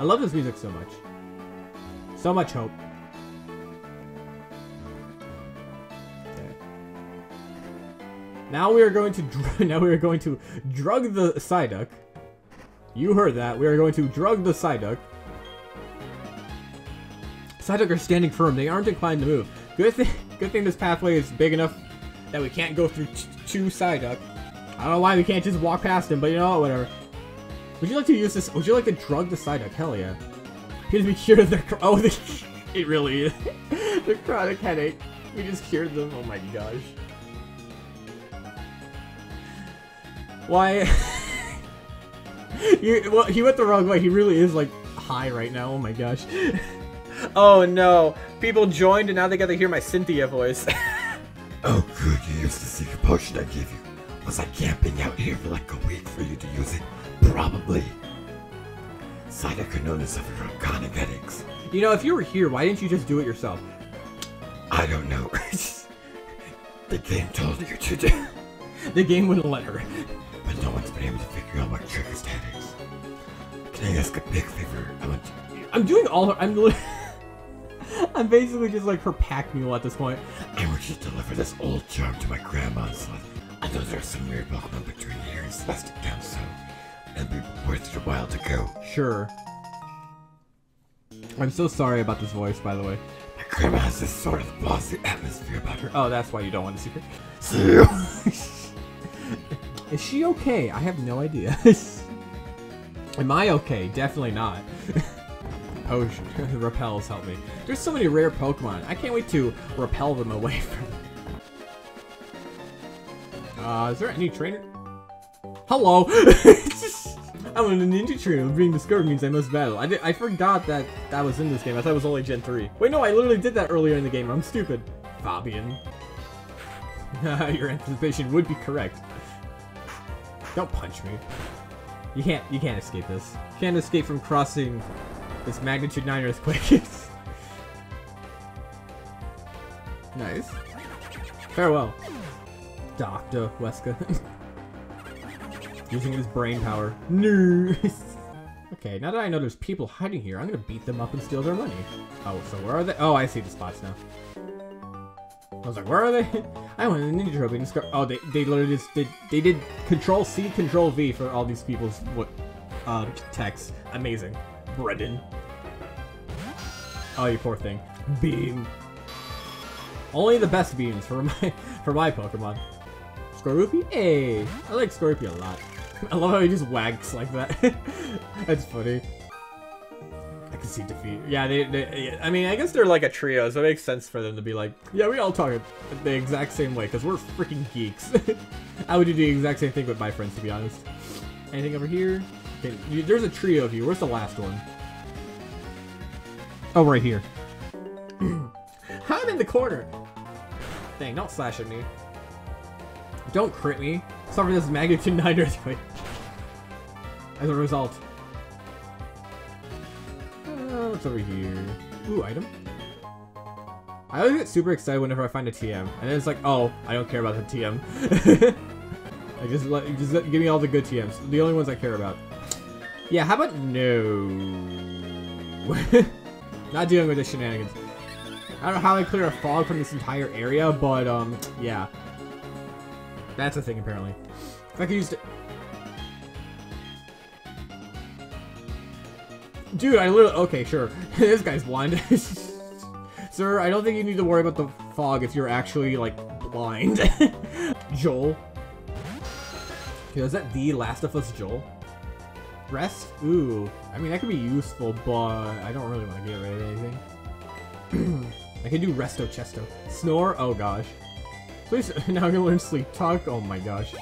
I love this music so much. So much hope. Okay. Now we are going to now we are going to drug the Psyduck. You heard that. We are going to drug the Psyduck. Psyduck are standing firm. They aren't inclined to move. Good thing, good thing this pathway is big enough that we can't go through two Psyduck. I don't know why we can't just walk past him, but you know what, whatever. Would you like to use this? Would you like to drug the Psyduck? Hell yeah. Because we cured their. Oh, the, it really is. the chronic headache. We just cured them. Oh my gosh. Why? you, well, he went the wrong way. He really is like high right now. Oh my gosh. oh no. People joined and now they got to hear my Cynthia voice. Oh, good, you used the secret potion I gave you. Was I camping out here for like a week for you to use it? Probably. Psyduck are known from chronic headaches. you know, if you were here, why didn't you just do it yourself? I don't know. the game told you to do, The game wouldn't let her. but no one's been able to figure out what triggers headaches. Can I ask a big favor? I want to... I'm doing all her. I'm. I'm basically just like her pack mule at this point. I want you to deliver this old charm to my grandma's. I know there's some weird Pokemon between here and Celestic Town, so it'd be worth your while to go. Sure. I'm so sorry about this voice, by the way. My grandma has this sort of bossy atmosphere about her. Oh, that's why you don't want to see her. See you. Is she okay? I have no idea. Am I okay? Definitely not. Potion. the repels help me. There's so many rare Pokemon. I can't wait to repel them away from Uh, is there any trainer? Hello! I'm on a ninja trainer. Being discovered means I must battle. I, did, I forgot that that was in this game. I thought it was only Gen 3. Wait, no, I literally did that earlier in the game. I'm stupid. Fabian. Your anticipation would be correct. Don't punch me. You can't you can't escape this. You can't escape from crossing this magnitude 9 earthquake. nice. Farewell. Dr. Wesker. Using his brain power. No. okay, now that I know there's people hiding here, I'm gonna beat them up and steal their money. Oh, so where are they? Oh, I see the spots now. I was like, where are they? I went in the ninja trophy and discovered. Oh, they they literally just did they did Control C, Control V for all these people's what uh text. Amazing, Brendan. Oh, you poor thing. Beam. Only the best beams for my for my Pokemon. Skorupi? Hey, I like Skorupi a lot. I love how he just wags like that. That's funny. I can see defeat. Yeah, they, they. I mean, I guess they're like a trio, so it makes sense for them to be like, yeah, we all talk the exact same way because we're freaking geeks. I would do the exact same thing with my friends, to be honest. Anything over here? Okay, there's a trio of you. Where's the last one? Oh, right here. I'm in the corner. Dang, don't slash at me. Don't crit me. Suffer this magnitude 9 earthquake. As a result. Uh, what's over here? Ooh, item. I always get super excited whenever I find a TM, and then it's like, oh, I don't care about the TM. I just let just give me all the good TMs, the only ones I care about. Yeah, how about no? Not dealing with the shenanigans. I don't know how I clear a fog from this entire area, but um, yeah. That's a thing apparently. If I could use. Dude, I literally. Okay, sure. this guy's blind. Sir, I don't think you need to worry about the fog if you're actually, like, blind. Joel. Okay, is that the Last of Us Joel? Rest? Ooh. I mean, that could be useful, but I don't really want to get rid of anything. I can do Resto Chesto. Snore? Oh gosh. Please, now I'm gonna learn Sleep Talk? Oh my gosh.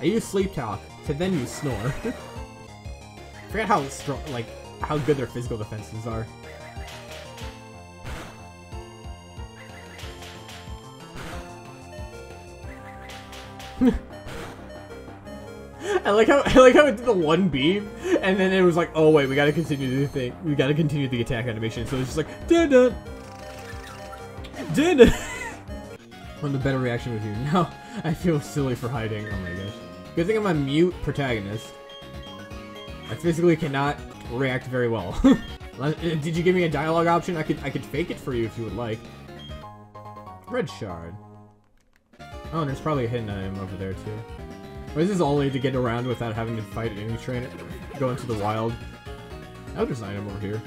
I use Sleep Talk to then use Snore. forget how strong, like, how good their physical defenses are. I like how I like how it did the one beam, and then it was like, oh wait, we gotta continue the thing. We gotta continue the attack animation. So it's just like, dun dun, dun One the better reaction with you. Now I feel silly for hiding. Oh my gosh. Good thing I'm a mute protagonist. I physically cannot react very well. Uh, did you give me a dialogue option? I could I could fake it for you if you would like. Red shard. Oh, and there's probably a hidden item over there too. Oh, or is this only to get around without having to fight any trainer? Go into the wild. Oh, there's an item over here.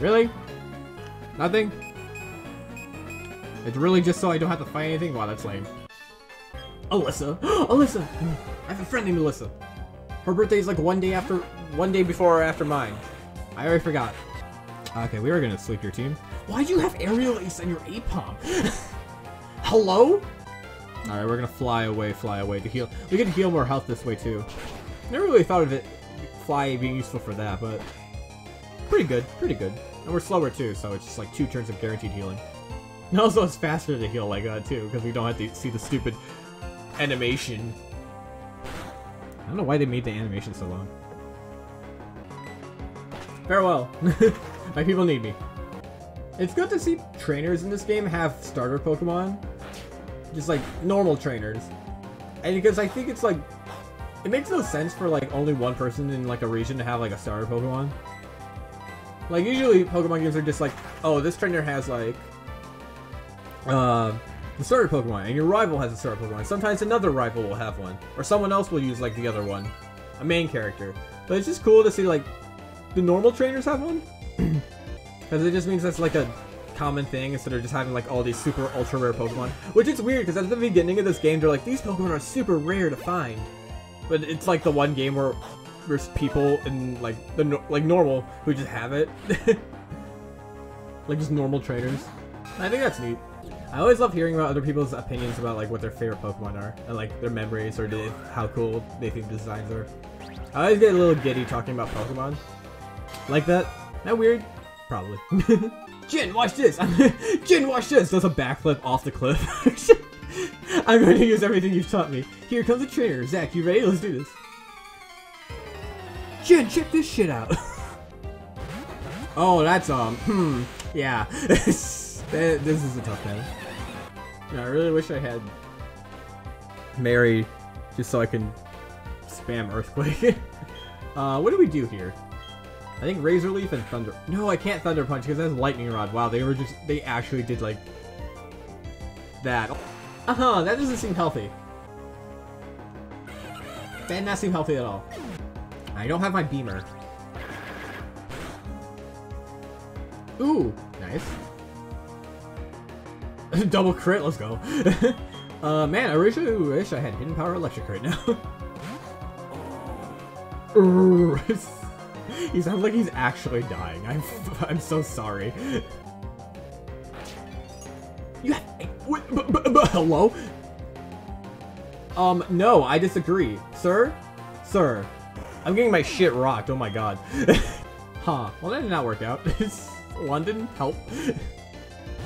Really? Nothing? It's really just so I don't have to fight anything? Wow, that's lame. Alyssa! Alyssa! I have a friend named Alyssa. Her birthday is like one day after, one day before or after mine. I already forgot. Okay, we are gonna sleep your team. Why do you have aerial ace on your Aipom? Hello? Alright, we're gonna fly away, fly away to heal. We can heal more health this way too. Never really thought of it, fly being useful for that, but pretty good, pretty good. And we're slower too, so it's just like two turns of guaranteed healing. And also it's faster to heal like that too, because we don't have to see the stupid animation. I don't know why they made the animation so long. Farewell. My people need me. It's good to see trainers in this game have starter Pokemon. Just like normal trainers. And because I think it's like it makes no sense for like only one person in like a region to have like a starter Pokemon. Like usually Pokemon games are just like, oh, this trainer has like uh the starter Pokemon, and your rival has a starter Pokemon. Sometimes another rival will have one, or someone else will use like the other one, a main character. But it's just cool to see like the normal trainers have one, because it just means that's like a common thing instead of just having like all these super ultra rare Pokemon. Which is weird because at the beginning of this game they're like these Pokemon are super rare to find, but it's like the one game where there's people and like the like normal who just have it, like just normal trainers. I think that's neat. I always love hearing about other people's opinions about like what their favorite Pokemon are and like their memories or how cool they think the designs are. I always get a little giddy talking about Pokemon. Like that? That weird? Probably. Jin, watch this! Jin, watch this! Does a backflip off the cliff. I'm going to use everything you've taught me. Here comes the trainer. Zach, you ready? Let's do this. Jin, check this shit out. oh, that's um, hmm, yeah. this is a tough battle. Yeah, I really wish I had Mary just so I can spam Earthquake. uh, what do we do here? I think Razor Leaf and Thunder. No, I can't Thunder Punch because that's Lightning Rod. Wow, they were just, they actually did like that. Uh-huh, that doesn't seem healthy. That not seem healthy at all. I don't have my Beamer. Ooh, nice. Double crit, let's go. uh, man, I really wish I had Hidden Power Electric right now. he sounds like he's actually dying. I'm, I'm so sorry. You have, hello? Um, no, I disagree. Sir? Sir. I'm getting my shit rocked, oh my god. huh, well that did not work out. London, help.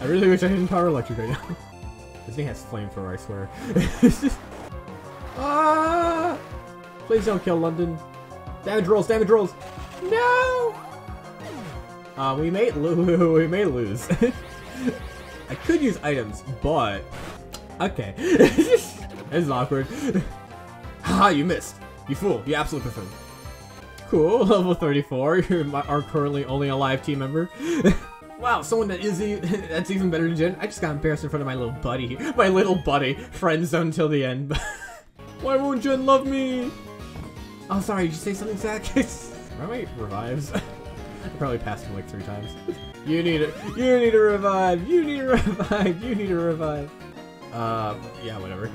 I really wish I had Power Electric right now. this thing has flamethrower, I swear. ah! Please don't kill London. Damage rolls, damage rolls! No! Uh, we may, lo we may lose. I could use items, but... Okay. this is awkward. Haha, you missed. You fool. You absolute buffoon. Cool, level 34. You are currently only a live team member. Wow, someone that is e that's even better than Jen. I just got embarrassed in front of my little buddy. My little buddy. Friend zone until the end. Why won't Jen love me? Oh, sorry. Did you say something, Zach? my revives? I probably passed him like three times. you need it. You need a revive. You need a revive. You need a revive. Uh, yeah, whatever.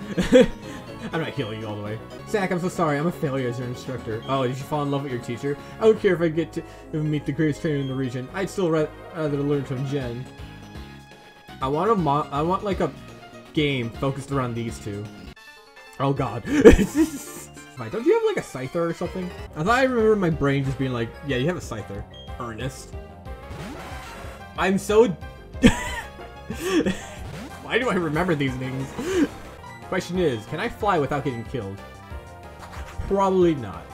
I'm not healing you all the way. Zach, I'm so sorry. I'm a failure as your instructor. Oh, did you fall in love with your teacher? I don't care if I get to meet the greatest trainer in the region. I'd still rather learn from Jen. I want a mo I want like a game focused around these two. Oh god. Don't you have like a Scyther or something? I thought I remember my brain just being like, yeah, you have a Scyther. Ernest. I'm so... Why do I remember these things? Question is, can I fly without getting killed? Probably not.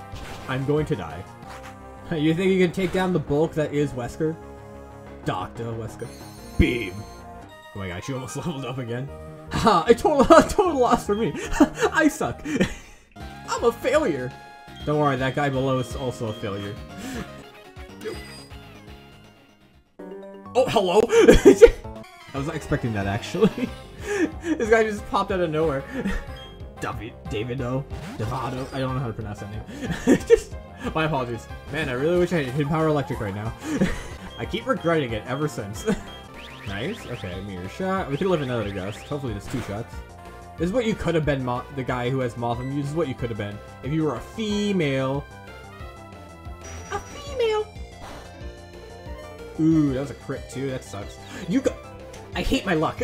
I'm going to die. You think you can take down the bulk that is Wesker? Dr. Wesker. Beam. Oh my gosh, you almost leveled up again. Ha! A total, total loss for me. I suck. I'm a failure. Don't worry, that guy below is also a failure. Oh, hello! I was not expecting that, actually. this guy just popped out of nowhere. David, Davido, Devado, I don't know how to pronounce that name. just, my apologies. Man, I really wish I had hidden power electric right now. I keep regretting it ever since. nice, okay, mirror shot. We could live another ghost. Hopefully there's two shots. This is what you could have been, Mo the guy who has Moth This is what you could have been. If you were a female. A female! Ooh, that was a crit too. That sucks. You go. I hate my luck.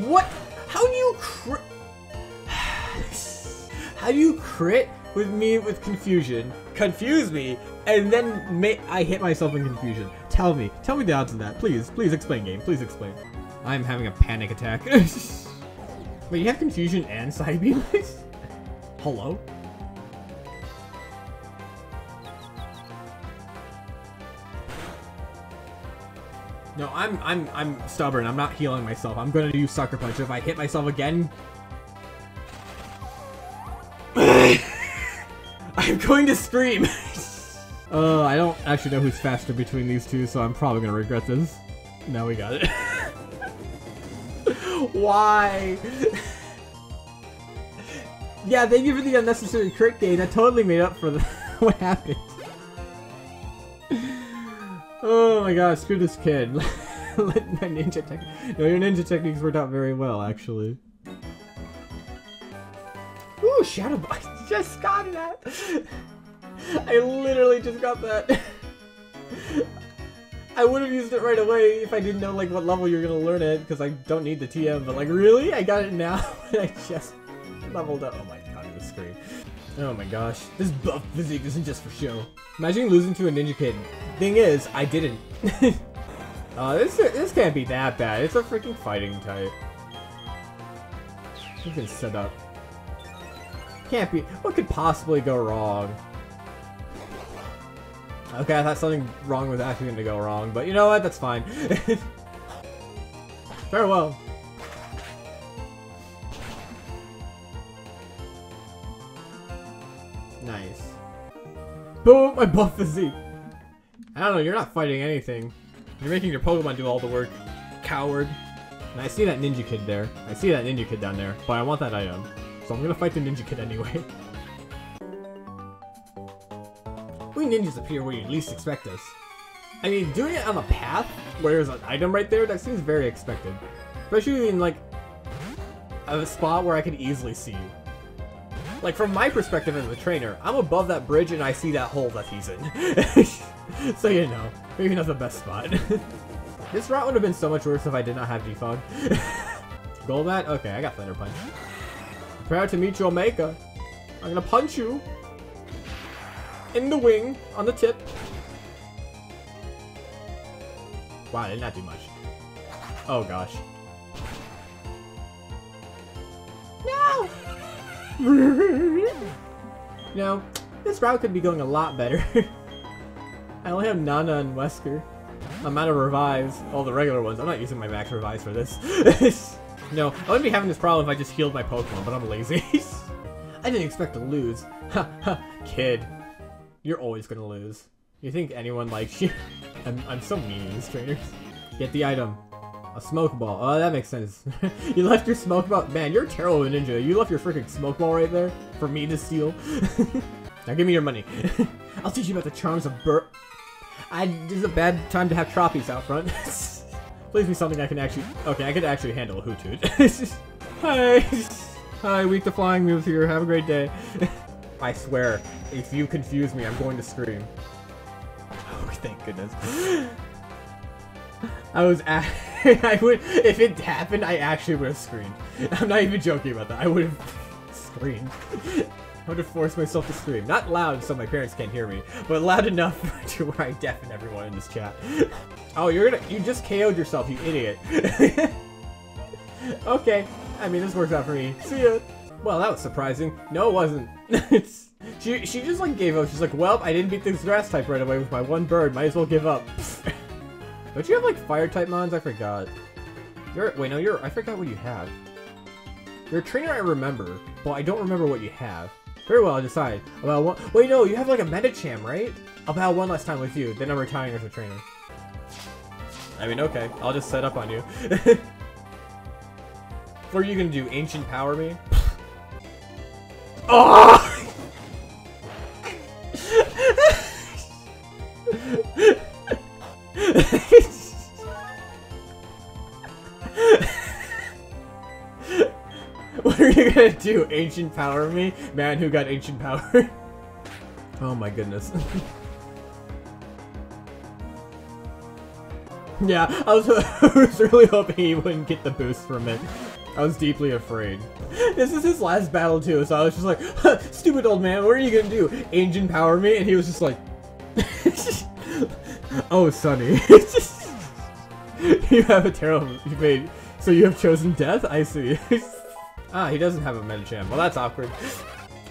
What? How do you crit? How do you crit with me with confusion, confuse me, and then I hit myself in confusion? Tell me. Tell me the odds of that. Please. Please explain, game. Please explain. I'm having a panic attack. Wait, you have confusion and Psybeam? Hello? No, I'm I'm I'm stubborn. I'm not healing myself. I'm gonna use sucker punch. If I hit myself again, I'm going to scream. uh, I don't actually know who's faster between these two, so I'm probably gonna regret this. Now we got it. Why? yeah, thank you for the unnecessary crit gain. That totally made up for what happened. Oh my god, screw this kid. Let my ninja tech. No, your ninja techniques worked out very well, actually. Ooh, Shadow. I just got that. I literally just got that. I would have used it right away if I didn't know like what level you're gonna learn it, because I don't need the TM, but like really? I got it now I just leveled up. Oh my god, the screen. Oh my gosh. This buff physique isn't just for show. Imagine losing to a Ninja Kid. Thing is, I didn't. uh, this, this can't be that bad. It's a freaking fighting type. You can set up. Can't be. What could possibly go wrong? Okay, I thought something wrong was actually going to go wrong, but you know what? That's fine. Farewell. Boom! My buff physique! I don't know, you're not fighting anything. You're making your Pokemon do all the work. Coward. And I see that Ninja Kid there. I see that Ninja Kid down there, but I want that item. So I'm gonna fight the Ninja Kid anyway. we ninjas appear where you least expect us. I mean, doing it on a path where there's an item right there, that seems very expected. Especially in, like, a spot where I can easily see you. Like, from my perspective as a trainer, I'm above that bridge and I see that hole that he's in. so you know, maybe not the best spot. this route would have been so much worse if I did not have Defog. Golbat? Okay, I got Thunder Punch. Prepare to meet your maker. I'm gonna punch you. In the wing, on the tip. Wow, I did not do much. Oh gosh. now, this route could be going a lot better. I only have Nana and Wesker. I'm out of revives. All the regular ones. I'm not using my max revives for this. no, I wouldn't be having this problem if I just healed my Pokemon, but I'm lazy. I didn't expect to lose. Ha ha, kid. You're always gonna lose. You think anyone likes you? I'm, I'm so mean to these trainers. Get the item. A smoke ball. Oh, that makes sense. you left your smoke ball. Man, you're terrible ninja. You left your freaking smoke ball right there for me to steal. now give me your money. I'll teach you about the charms of Bur. I. This is a bad time to have Troppies out front. Please be something I can actually. Okay, I could actually handle a Hoothoot. Hi. Hi, weak to flying moves here. Have a great day. I swear, if you confuse me, I'm going to scream. Oh, thank goodness. I was at, I would if it happened I actually would have screamed. I'm not even joking about that. I would have screamed. I would have forced myself to scream. Not loud so my parents can't hear me, but loud enough to where I deafen everyone in this chat. Oh, you're gonna you just KO'd yourself, you idiot. okay. I mean this works out for me. See ya. Well, that was surprising. No, it wasn't. it's she she just like gave up. She's like, well, I didn't beat this grass type right away with my one bird. Might as well give up. Don't you have like fire type mons? I forgot. You're wait no you're I forgot what you have. You're a trainer I remember, but I don't remember what you have. Very well, I decide. About one- Wait, no, you have like a Medicham, right? Battle one last time with you, then I'm retiring as a trainer. I mean, okay, I'll just set up on you. what are you gonna do? Ancient power me? oh! do? Ancient power me? Man who got ancient power? oh my goodness. yeah, I was, I was really hoping he wouldn't get the boost from it. I was deeply afraid. This is his last battle too, so I was just like, stupid old man, what are you gonna do? Ancient power me? And he was just like, oh, Sonny. you have a terrible, you made, so you have chosen death? I see. Ah, he doesn't have a Medicham. Well, that's awkward.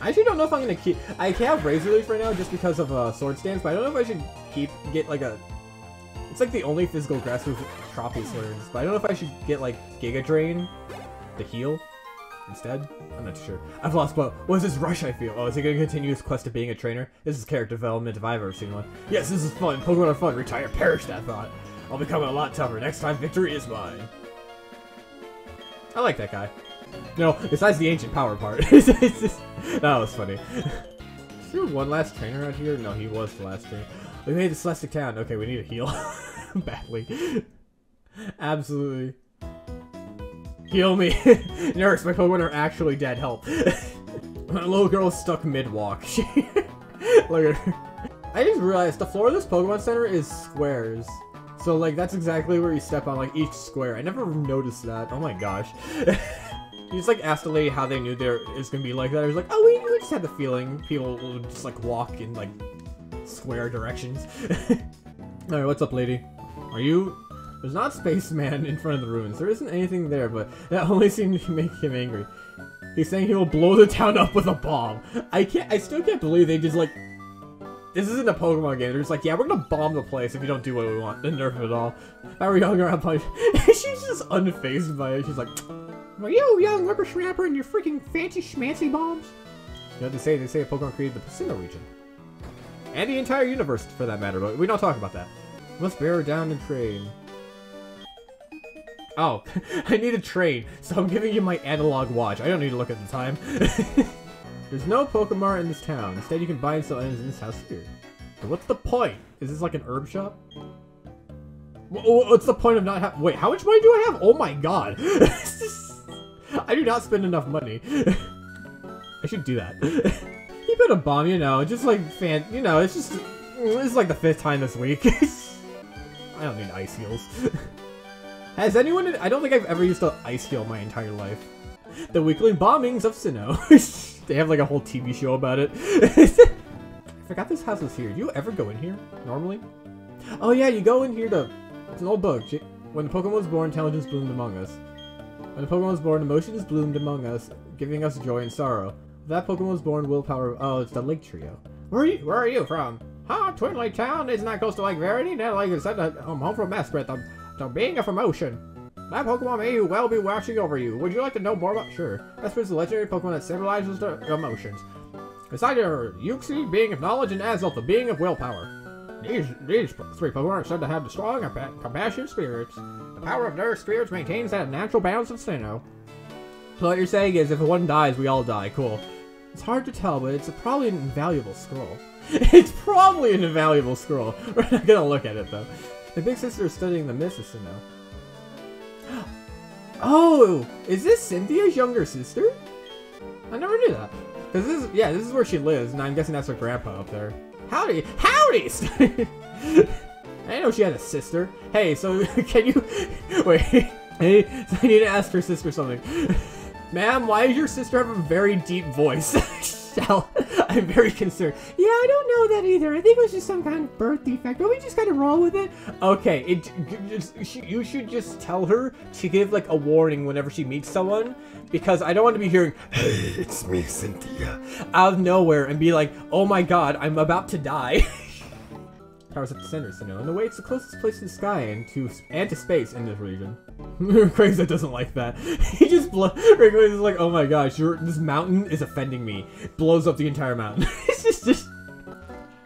I actually don't know if I'm gonna keep, I can have Razor Leaf right now just because of uh, Swords Dance, but I don't know if I should keep, get like a, it's like the only physical grass move Tropius learns, but I don't know if I should get like Giga Drain to heal instead. I'm not sure. I've lost but what is this rush I feel? Oh, is he gonna continue his quest of being a trainer? This is character development if I've ever seen one. Yes, this is fun. Pokemon are fun. Retire, perish that thought. I'll become a lot tougher. Next time, victory is mine. I like that guy. No, besides the ancient power part. it's just, that was funny. Is there one last trainer out here? No, he was the last trainer. We made the Celestic Town. Okay, we need a heal. Badly. Absolutely. Heal me. Nurse, my Pokemon are actually dead. Help. my little girl stuck mid-walk. Look at her. I just realized the floor of this Pokemon Center is squares. So, like, that's exactly where you step on, like, each square. I never noticed that. Oh my gosh. Just, like, asked the lady how they knew there is gonna be like that. I was like, oh, we, we just had the feeling people will just, like, walk in, like, square directions. Alright, what's up, lady? Are you... There's not Spaceman in front of the ruins. There isn't anything there, but that only seemed to make him angry. He's saying he will blow the town up with a bomb. I can't- I still can't believe they just, like... This isn't a Pokemon game. They're just like, yeah, we're gonna bomb the place if you don't do what we want. Then nerf it all. If I were younger, I'd probably... She's just unfazed by it. She's like, are you young whippersnapper and your freaking fancy schmancy bombs? You know they say? They say a Pokemon created the Pacific region. And the entire universe, for that matter, but we don't talk about that. Must bear down and train. Oh, I need a train, so I'm giving you my analog watch. I don't need to look at the time. There's no Pokemon in this town. Instead, you can buy and sell items in this house here. So what's the point? Is this like an herb shop? Wh- wh- What's the point of not having- Wait, how much money do I have? Oh my god! I do not spend enough money. I should do that. He put a bomb, you know, just like fan, you know, it's just, it's like the fifth time this week. I don't need ice heals. Has anyone, I don't think I've ever used to ice heal my entire life. The weekly bombings of Sinnoh. they have like a whole TV show about it. I forgot this house was here. Do you ever go in here, normally? Oh yeah, you go in here to, it's an old book. When the Pokemon was born, intelligence bloomed among us. When the Pokemon was born, emotions bloomed among us, giving us joy and sorrow. That Pokemon was born, willpower. Oh, it's the Lake Trio. Where are you? Where are you from? Huh? Twinleaf Town? Isn't that close to Lake Verity? That Lake is said um, home from Mesprit, the, the being of emotion. That Pokemon may well be watching over you. Would you like to know more about? Sure. Mesprit's a legendary Pokemon that symbolizes the emotions. Beside your Uxie, being of knowledge, and Azelf, the being of willpower. These these three Pokemon are said to have the strong and pa- compassionate spirits. The power of their spirits maintains that natural balance of Sinnoh. So what you're saying is, if one dies, we all die. Cool. It's hard to tell, but it's probably an invaluable scroll. it's probably an invaluable scroll. We're not gonna look at it though. The big sister is studying the Miss Sinnoh. Oh, is this Cynthia's younger sister? I never knew that. Cause this is yeah, this is where she lives, and I'm guessing that's her grandpa up there. Howdy, howdy! I know she had a sister. Hey, so can you wait? Hey, I need to ask her sister something. Ma'am, why does your sister have a very deep voice? Shell, I'm very concerned. Yeah, I don't know that either. I think it was just some kind of birth defect, but we just gotta roll with it. Okay, it you should just tell her to give like a warning whenever she meets someone, because I don't want to be hearing Hey, it's me, Cynthia. out of nowhere and be like, oh my god, I'm about to die. Tower's at the center, so no. In the way, it's the closest place to the sky and to and to space in this region. Crazy doesn't like that. he just blow. Wrigley's is like, oh my gosh, this mountain is offending me. Blows up the entire mountain. it's just, just.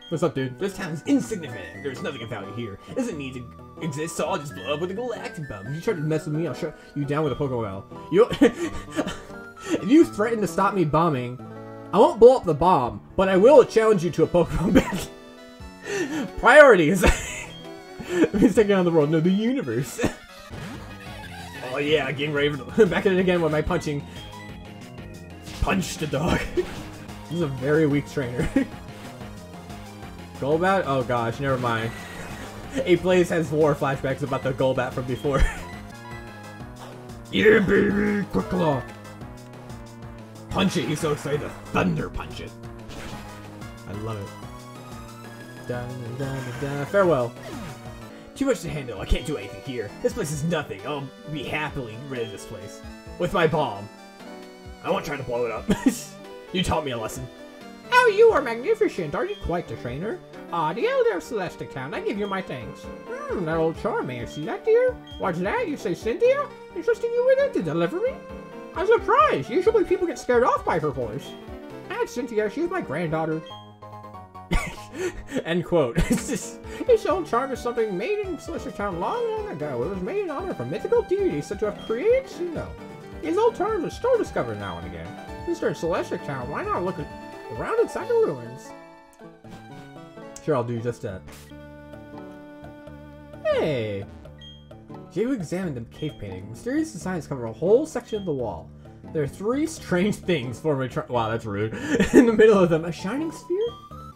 What's up, dude? This town is insignificant. There's nothing of value here. It doesn't need to exist, so I'll just blow up with a galactic bomb. If you try to mess with me, I'll shut you down with a Pokeball. You. if you threaten to stop me bombing, I won't blow up the bomb, but I will challenge you to a Pokemon battle. Priorities! He's taking on the world, no, the universe. oh yeah, ready for back at it again with my punching. Punch the dog. this is a very weak trainer. Golbat? Oh gosh, never mind. A Blaze has war flashbacks about the Golbat from before. yeah, baby! Quick Claw! Punch it! He's so excited to thunder punch it. I love it. Da, da, da, Farewell. Too much to handle. I can't do anything here. This place is nothing. I'll be happily rid of this place. With my bomb. I won't try to blow it up. you taught me a lesson. Oh, you are magnificent. Are you quite the trainer? Ah, the elder of Celestic Town. I give you my thanks. Hmm, that old charm. May I see that, dear? What's that? You say Cynthia? Interesting you went into delivery? I'm surprised. Usually people get scared off by her voice. That's Cynthia. She's my granddaughter. End quote. this old charm is something made in Celestic Town long, long ago. It was made in honor of a mythical deity said to have created Sinnoh. These old charms are still discovered now and again. Since they're in Celestic Town, why not look around inside the ruins? Sure, I'll do just that. Hey! Jay examined the cave painting. Mysterious designs cover a whole section of the wall. There are three strange things forming Wow, that's rude. in the middle of them, a shining sphere?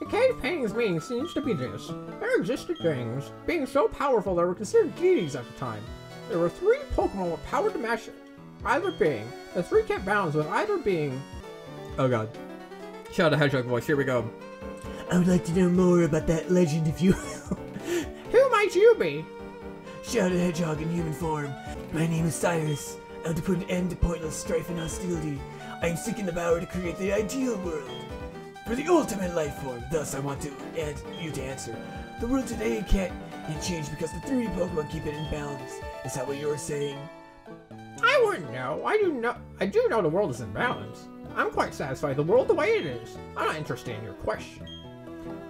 Cave painting's meaning seems to be this. There existed things, being so powerful they were considered deities at the time. There were three Pokemon with power to match it, either being. The three kept balance with either being... Oh god. Shadow the Hedgehog voice, here we go. I would like to know more about that legend if you Who might you be? Shadow the Hedgehog in human form. My name is Cyrus. I want to put an end to pointless strife and hostility. I am seeking the power to create the ideal world for the ultimate life form. Thus, I want to add you to answer. The world today can't, can't change because the three Pokemon keep it in balance. Is that what you're saying? I wouldn't know. I do know. I do know the world is in balance. I'm quite satisfied with the world the way it is. I'm not interested in your question.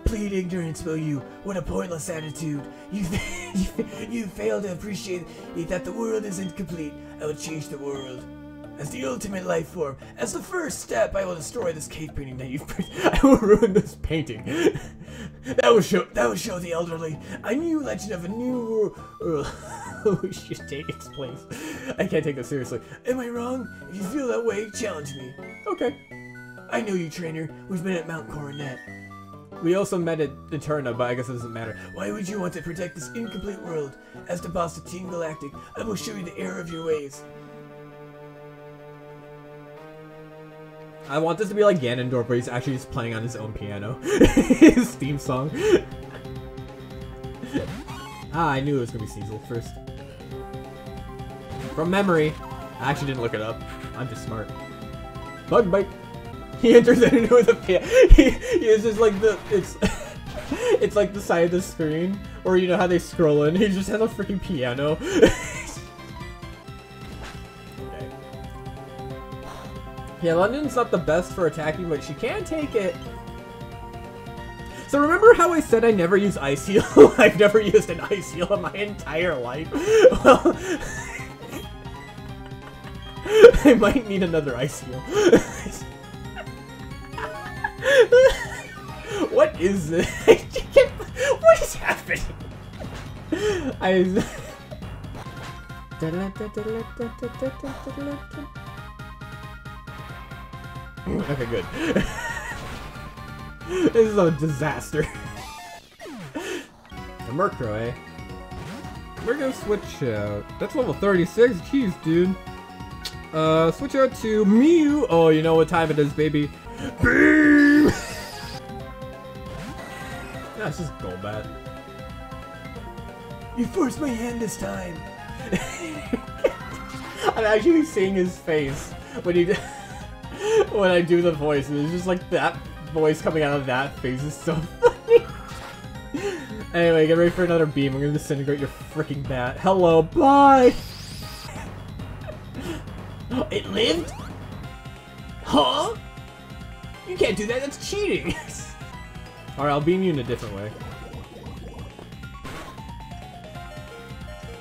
Plead ignorance, will you? What a pointless attitude. You, you, you fail to appreciate that the world is incomplete. I will change the world as the ultimate life form. As the first step, I will destroy this cave painting that you've. I will ruin this painting. that will show. That will show the elderly a new legend of a new world which should take its place. I can't take this seriously. Am I wrong? If you feel that way, challenge me. Okay. I know you, trainer. We've been at Mount Coronet. We also met at Eterna, but I guess it doesn't matter. Why would you want to protect this incomplete world? As the boss of Team Galactic, I will show you the error of your ways. I want this to be like Ganondorf, but he's actually just playing on his own piano. his theme song. ah, I knew it was gonna be Cecil first. From memory. I actually didn't look it up. I'm just smart. Bug bite. He enters into with a piano. He, he is just like the it's it's like the side of the screen, or you know how they scroll in. He just has a freaking piano. Yeah, London's not the best for attacking, but she can take it. So remember how I said I never use Ice Heal? I've never used an Ice Heal in my entire life. Well, I might need another Ice Heal. what is this? what is happening? I... okay, good. this is a disaster. the Murkrow, eh? We're gonna switch out. That's level 36. Jeez, dude. Uh, switch out to Mew. Oh, you know what time it is, baby. Beam! That's it's just Golbat. You forced my hand this time. I'm actually seeing his face when he when I do the voice. And it's just like that voice coming out of that face is so funny. Anyway, get ready for another beam. I'm gonna disintegrate your freaking bat. Hello, bye! it lived? Huh? You can't do that, that's cheating! Alright, I'll beam you in a different way.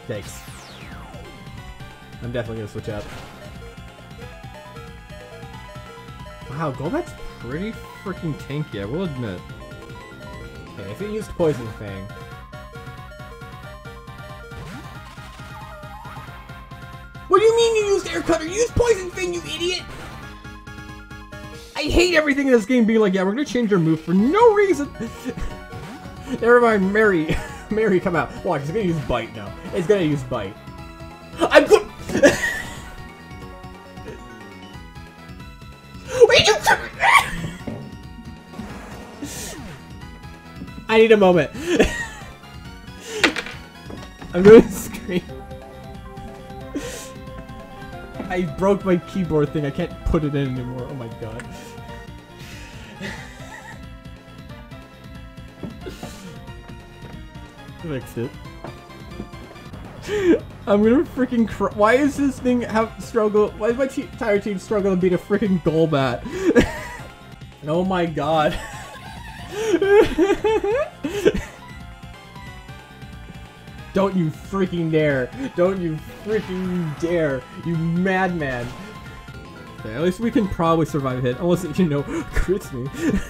Thanks. I'm definitely gonna switch up. Wow, Golbat's pretty freaking tanky, I will admit. Okay, if it used Poison Fang. What do you mean you used Air Cutter? Use Poison Fang, you idiot! I hate everything in this game being like, yeah, we're gonna change your move for no reason! Never mind, Mary. Mary, come out. Watch, it's gonna use Bite now. It's gonna use Bite. I'm I need a moment. I'm gonna scream. I broke my keyboard thing. I can't put it in anymore. Oh my god. Fixed it. I'm gonna freaking cry. Why is this thing have struggle? Why is my entire team struggle to beat a freaking Golbat? oh my god. Don't you freaking dare! Don't you freaking dare! You madman! Okay, at least we can probably survive a hit, unless it, you know, crits me.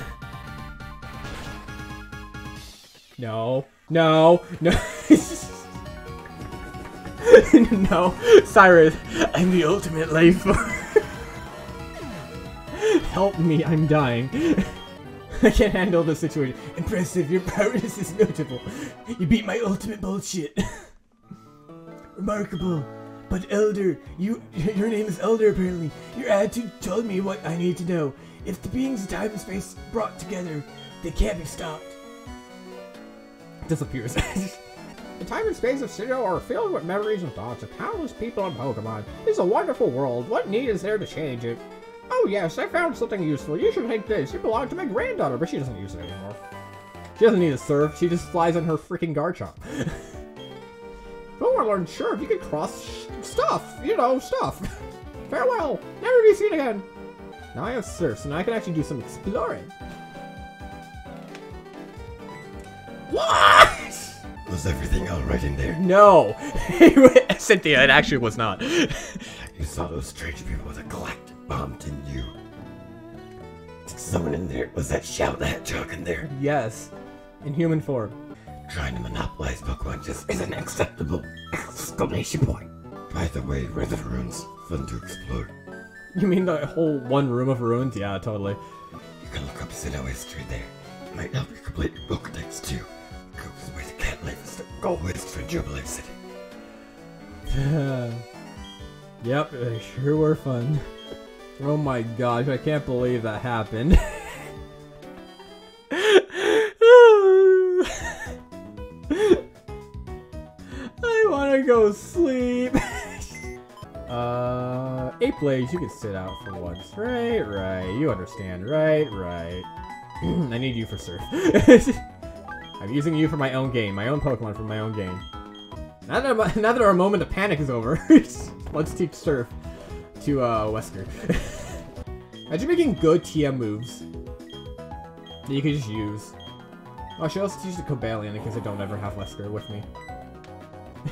no. No. No. no. Cyrus, I'm the ultimate life form. Help me, I'm dying. I can't handle the situation. Impressive, your prowess is notable. You beat my ultimate bullshit. Remarkable. But Elder, you your name is Elder apparently. Your attitude told me what I need to know. If the beings of time and space brought together, they can't be stopped. Disappears. the time and space of Sinnoh are filled with memories and thoughts of countless people and Pokemon. It's a wonderful world. What need is there to change it? Oh yes, I found something useful. You should take this. It belonged to my granddaughter, but she doesn't use it anymore. She doesn't need a surf. She just flies on her freaking Garchomp. Oh, if I want to learn surf, you can cross stuff. You know, stuff. Farewell. Never be seen again. Now I have surf, so now I can actually do some exploring. What? Was everything alright in there? No. Cynthia, it actually was not. You saw those strange people with a galactic bomb, didn't you? Someone in there. Was that Shadow the Hedgehog in there? yes. In human form. Trying to monopolize Pokemon just isn't acceptable! Exclamation point! By the way, where the ruins? Fun to explore. You mean the whole one room of ruins? Yeah, totally. You can look up Sinnoh history there. Might help you complete your Pokedex too. Goes where the cat lives. Go west for Jubilife City. yep, they sure were fun. Oh my gosh, I can't believe that happened. I wanna go sleep. uh, Eight Blades, you can sit out for once. Right, right. You understand. Right, right. I need you for Surf. I'm using you for my own game, my own Pokemon for my own game. Now that, I'm, now that our moment of panic is over, let's teach Surf to uh, Wesker. Imagine making good TM moves that you could just use. Oh, I should also teach the Cobalion in case I don't ever have Wesker with me.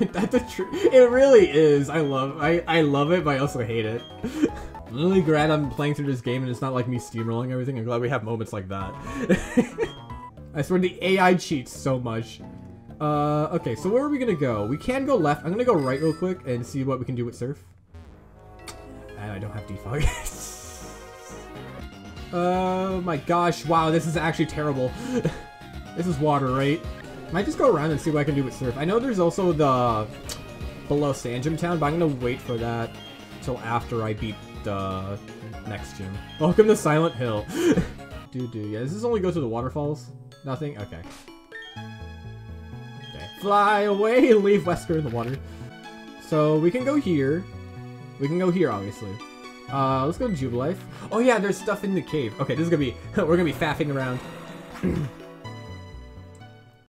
That's a true. It really is. I love. I I love it, but I also hate it. I'm really glad I'm playing through this game and it's not like me steamrolling everything. I'm glad we have moments like that. I swear the AI cheats so much. Uh, okay, so where are we gonna go? We can go left. I'm gonna go right real quick and see what we can do with Surf. And I don't have defog. oh my gosh, wow, this is actually terrible. this is water, right? Might just go around and see what I can do with Surf. I know there's also the below Sandgem Town, but I'm gonna wait for that till after I beat the next gym. Welcome to Silent Hill. Dude, dude, yeah, does this only go to the waterfalls? Nothing? Okay. Okay. Fly away and leave Wesker in the water. So we can go here. We can go here, obviously. Uh, let's go to Jubilife. Oh yeah, there's stuff in the cave. Okay, this is gonna be, we're gonna be faffing around.